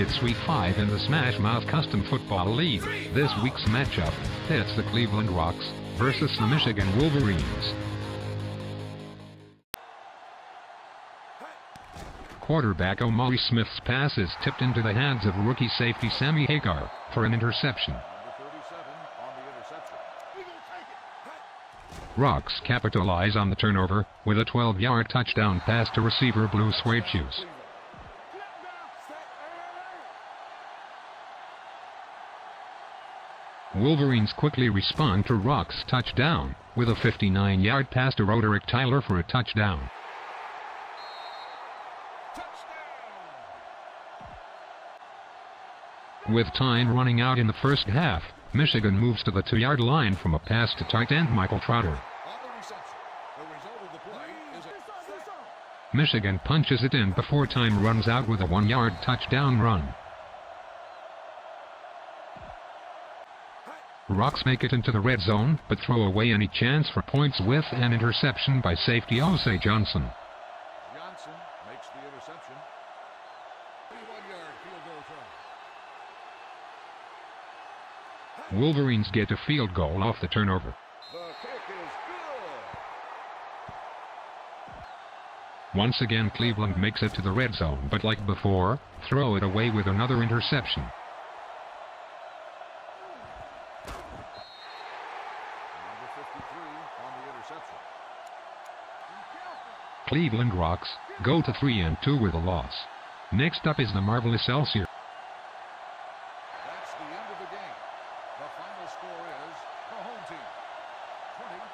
It's week 5 in the Smash Mouth Custom Football League. This week's matchup pits the Cleveland Rocks versus the Michigan Wolverines. Quarterback Omari Smith's pass is tipped into the hands of rookie safety Sammy Hagar for an interception. Rocks capitalize on the turnover with a 12-yard touchdown pass to receiver Blue Suede Shoes. Wolverines quickly respond to Rock's touchdown with a 59-yard pass to Roderick Tyler for a touchdown. With time running out in the first half, Michigan moves to the two-yard line from a pass to tight end Michael Trotter. Michigan punches it in before time runs out with a one-yard touchdown run. Rocks make it into the red zone, but throw away any chance for points with an interception by safety Osei Johnson. Johnson makes the interception. 31-yard field goal try. Wolverines get a field goal off the turnover. The kick is good. Once again Cleveland makes it to the red zone but like before, throw it away with another interception. Cleveland Rocks go to 3 and 2 with a loss. Next up is the marvelous Elsier. The final score is team